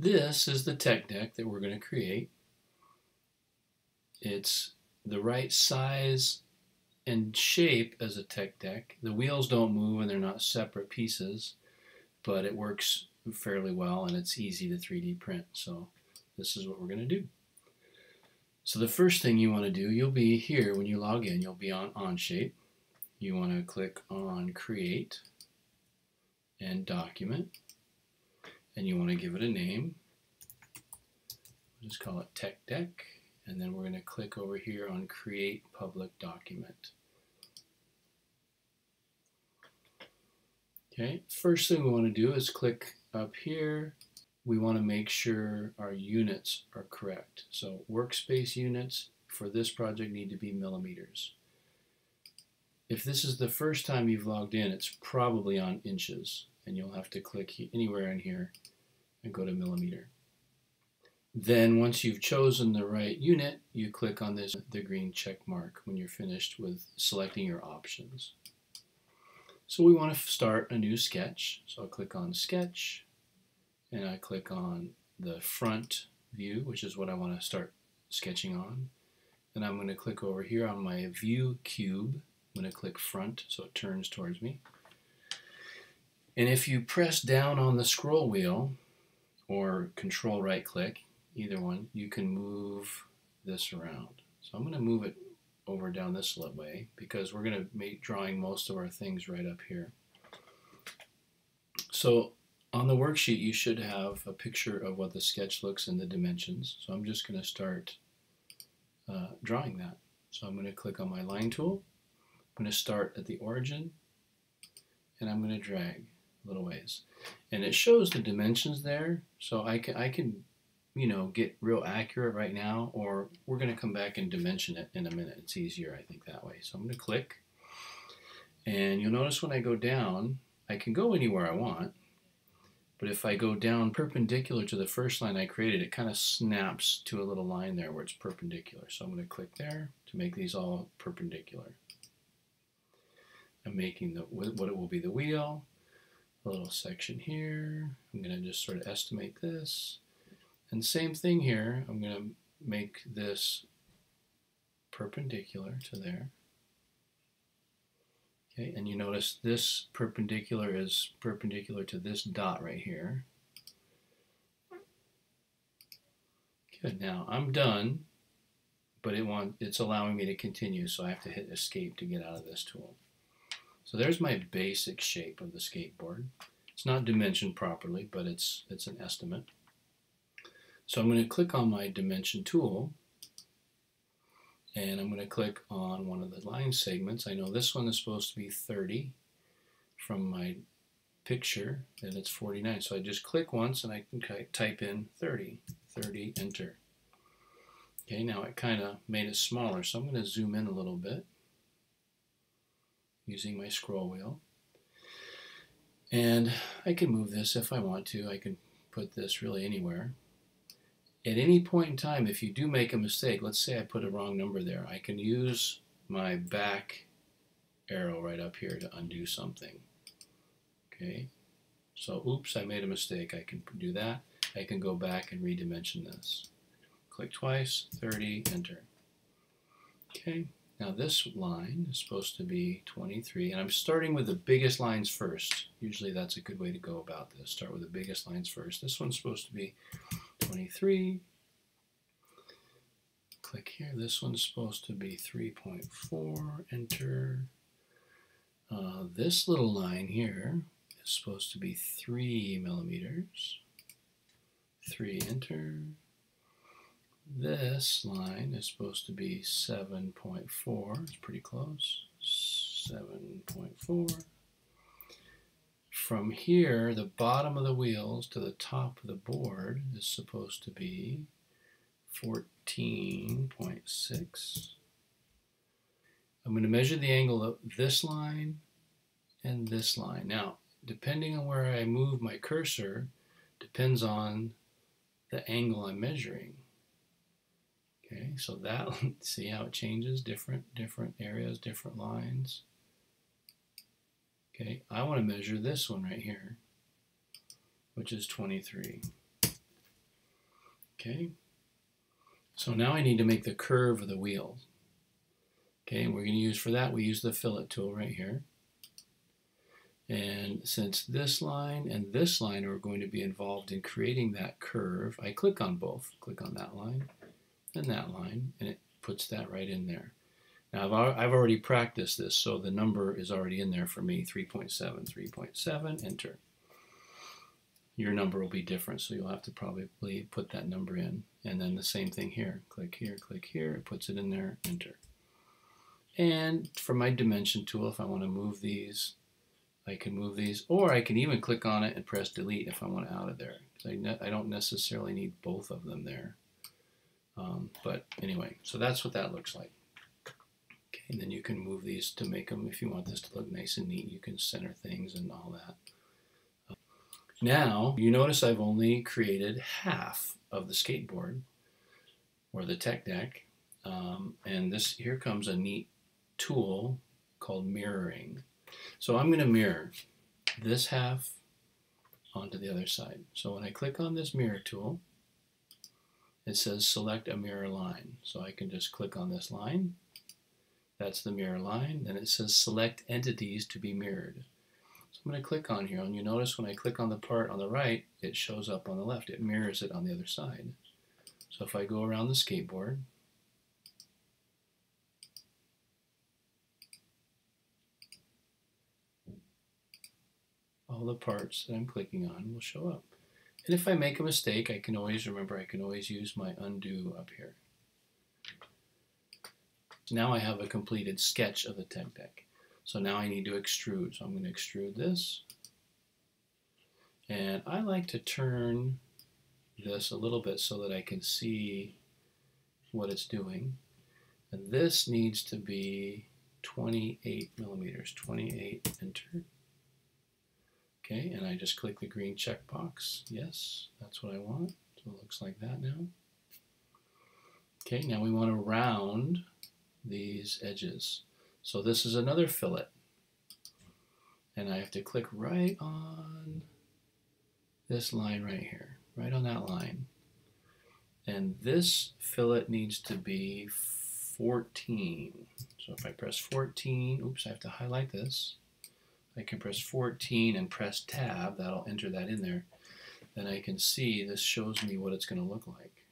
This is the tech deck that we're going to create. It's the right size and shape as a tech deck. The wheels don't move and they're not separate pieces, but it works fairly well and it's easy to 3D print. So this is what we're going to do. So the first thing you want to do, you'll be here when you log in, you'll be on Onshape. You want to click on Create and Document and you want to give it a name. Just call it Tech Deck and then we're going to click over here on Create Public Document. Okay, first thing we want to do is click up here. We want to make sure our units are correct. So workspace units for this project need to be millimeters. If this is the first time you've logged in, it's probably on inches, and you'll have to click anywhere in here and go to millimeter. Then once you've chosen the right unit, you click on this the green check mark when you're finished with selecting your options. So we want to start a new sketch. So I'll click on sketch and I click on the front view, which is what I want to start sketching on. And I'm going to click over here on my view cube. I'm going to click front so it turns towards me. And if you press down on the scroll wheel or control right click, either one, you can move this around. So I'm going to move it over down this way because we're going to make drawing most of our things right up here. So on the worksheet you should have a picture of what the sketch looks and the dimensions. So I'm just going to start uh, drawing that. So I'm going to click on my line tool. I'm going to start at the origin and I'm going to drag little ways. And it shows the dimensions there. So I can, I can you know, get real accurate right now, or we're going to come back and dimension it in a minute. It's easier, I think, that way. So I'm going to click, and you'll notice when I go down, I can go anywhere I want, but if I go down perpendicular to the first line I created, it kind of snaps to a little line there where it's perpendicular. So I'm going to click there to make these all perpendicular. I'm making the what it will be the wheel, little section here. I'm going to just sort of estimate this. And same thing here, I'm going to make this perpendicular to there. Okay, and you notice this perpendicular is perpendicular to this dot right here. Good, now I'm done, but it want, it's allowing me to continue, so I have to hit escape to get out of this tool. So there's my basic shape of the skateboard. It's not dimensioned properly, but it's, it's an estimate. So I'm going to click on my dimension tool and I'm going to click on one of the line segments. I know this one is supposed to be 30 from my picture and it's 49. So I just click once and I can type in 30, 30, enter. Okay, now it kind of made it smaller. So I'm going to zoom in a little bit using my scroll wheel. And I can move this if I want to. I can put this really anywhere at any point in time, if you do make a mistake, let's say I put a wrong number there, I can use my back arrow right up here to undo something. Okay, so oops, I made a mistake. I can do that. I can go back and redimension this. Click twice, 30, enter. Okay, now this line is supposed to be 23, and I'm starting with the biggest lines first. Usually that's a good way to go about this. Start with the biggest lines first. This one's supposed to be 23. Click here. This one's supposed to be 3.4. Enter. Uh, this little line here is supposed to be 3 millimeters. 3. Enter. This line is supposed to be 7.4. It's pretty close. 7.4. From here, the bottom of the wheels to the top of the board is supposed to be 14.6. I'm going to measure the angle of this line and this line. Now, depending on where I move my cursor, depends on the angle I'm measuring. So that, see how it changes, different, different areas, different lines. Okay, I want to measure this one right here, which is 23. Okay. So now I need to make the curve of the wheel. Okay, and we're going to use for that, we use the fillet tool right here. And since this line and this line are going to be involved in creating that curve, I click on both. Click on that line and that line, and it puts that right in there. Now I've, I've already practiced this, so the number is already in there for me, 3.7, 3.7, enter. Your number will be different, so you'll have to probably put that number in. And then the same thing here. Click here, click here, it puts it in there, enter. And for my dimension tool, if I want to move these, I can move these, or I can even click on it and press delete if I want to out of there. I, I don't necessarily need both of them there. Um, but anyway, so that's what that looks like. Okay, and then you can move these to make them, if you want this to look nice and neat, you can center things and all that. Now, you notice I've only created half of the skateboard or the tech deck. Um, and this here comes a neat tool called mirroring. So I'm going to mirror this half onto the other side. So when I click on this mirror tool, it says select a mirror line. So I can just click on this line. That's the mirror line. Then it says select entities to be mirrored. So I'm going to click on here, and you notice when I click on the part on the right, it shows up on the left. It mirrors it on the other side. So if I go around the skateboard, all the parts that I'm clicking on will show up. And if I make a mistake, I can always remember I can always use my undo up here. Now I have a completed sketch of the tech deck. So now I need to extrude. So I'm going to extrude this. And I like to turn this a little bit so that I can see what it's doing. And this needs to be 28 millimeters, 28, enter. Okay, and I just click the green checkbox. Yes, that's what I want. So it looks like that now. Okay, now we want to round these edges. So this is another fillet. And I have to click right on this line right here, right on that line. And this fillet needs to be 14. So if I press 14, oops, I have to highlight this. I can press 14 and press tab, that'll enter that in there. Then I can see this shows me what it's going to look like.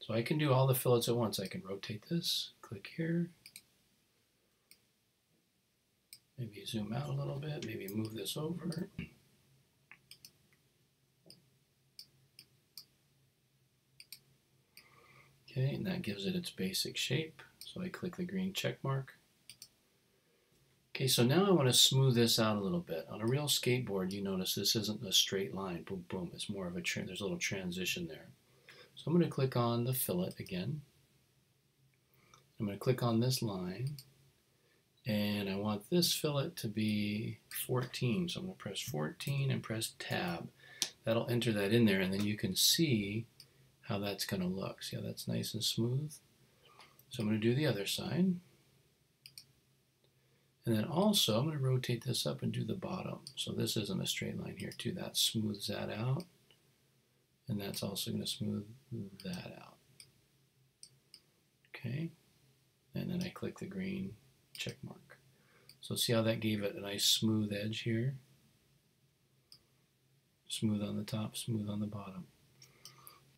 So I can do all the fillets at once. I can rotate this, click here, maybe zoom out a little bit, maybe move this over. Okay, and that gives it its basic shape. So I click the green check mark. Okay, so now I want to smooth this out a little bit. On a real skateboard, you notice this isn't a straight line, boom, boom. It's more of a, there's a little transition there. So I'm going to click on the fillet again. I'm going to click on this line, and I want this fillet to be 14. So I'm going to press 14 and press tab. That'll enter that in there, and then you can see how that's going to look. See how that's nice and smooth? So I'm going to do the other side. And then also, I'm going to rotate this up and do the bottom. So this isn't a straight line here too. That smooths that out. And that's also going to smooth that out. Okay. And then I click the green check mark. So see how that gave it a nice smooth edge here? Smooth on the top, smooth on the bottom.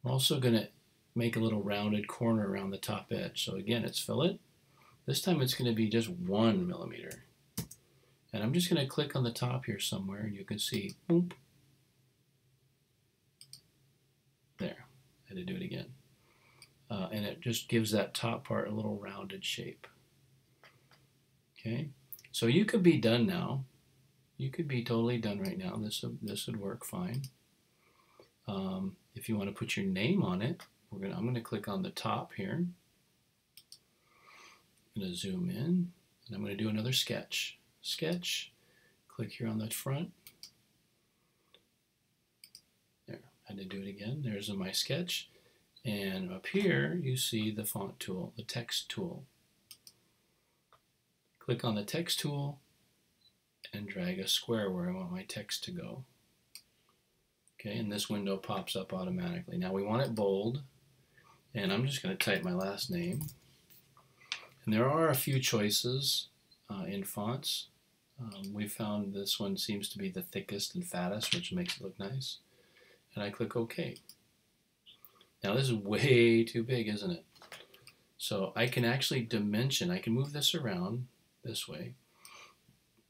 I'm also going to make a little rounded corner around the top edge. So again, it's fillet. This time it's going to be just one millimeter. And I'm just going to click on the top here somewhere and you can see, boom. There, I had to do it again. Uh, and it just gives that top part a little rounded shape. Okay, so you could be done now. You could be totally done right now. This this would work fine. Um, if you want to put your name on it, we're gonna, I'm going to click on the top here. I'm going to zoom in, and I'm going to do another sketch. Sketch, click here on the front. There, I had to do it again. There's my sketch. And up here, you see the font tool, the text tool. Click on the text tool and drag a square where I want my text to go. Okay, and this window pops up automatically. Now we want it bold, and I'm just going to type my last name. And there are a few choices uh, in fonts. Um, we found this one seems to be the thickest and fattest, which makes it look nice. And I click OK. Now this is way too big, isn't it? So I can actually dimension, I can move this around this way,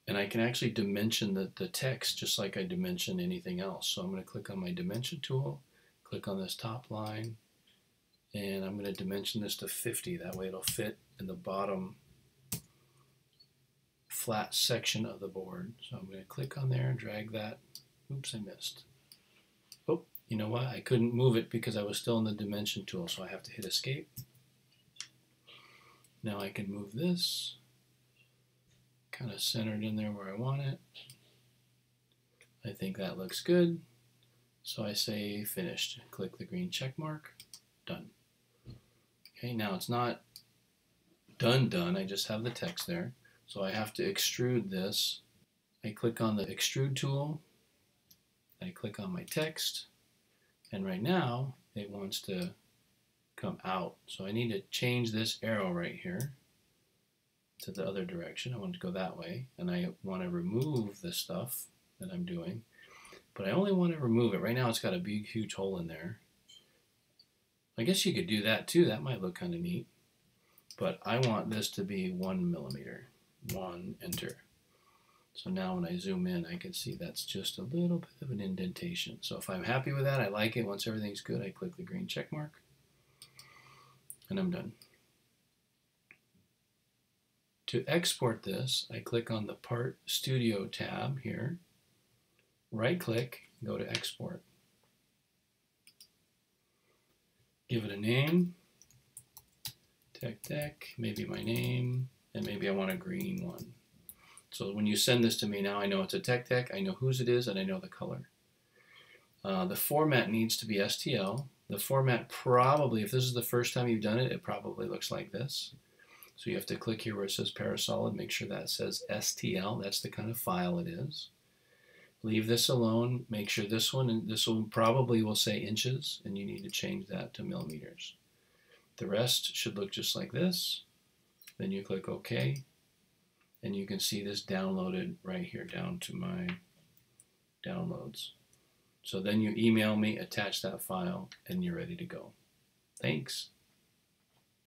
and I can actually dimension the, the text just like I dimension anything else. So I'm going to click on my dimension tool, click on this top line, and I'm going to dimension this to 50. That way it'll fit in the bottom flat section of the board. So I'm going to click on there and drag that. Oops, I missed. Oh, you know what? I couldn't move it because I was still in the dimension tool, so I have to hit escape. Now I can move this, kind of centered in there where I want it. I think that looks good. So I say finished. Click the green check mark. Done. Okay, now it's not done done. I just have the text there. So I have to extrude this. I click on the extrude tool. I click on my text. And right now it wants to come out. So I need to change this arrow right here to the other direction. I want to go that way. And I want to remove the stuff that I'm doing. But I only want to remove it. Right now it's got a big, huge hole in there. I guess you could do that too. That might look kind of neat. But I want this to be one millimeter. One, enter. So now when I zoom in, I can see that's just a little bit of an indentation. So if I'm happy with that, I like it. Once everything's good, I click the green check mark and I'm done. To export this, I click on the Part Studio tab here, right click, go to Export. Give it a name, Tech Deck, maybe my name, and maybe I want a green one. So when you send this to me now, I know it's a Tech Deck, I know whose it is, and I know the color. Uh, the format needs to be STL, the format probably, if this is the first time you've done it, it probably looks like this. So you have to click here where it says Parasolid, make sure that says STL, that's the kind of file it is. Leave this alone, make sure this one, and this one probably will say inches, and you need to change that to millimeters. The rest should look just like this. Then you click OK, and you can see this downloaded right here down to my downloads. So then you email me, attach that file, and you're ready to go. Thanks.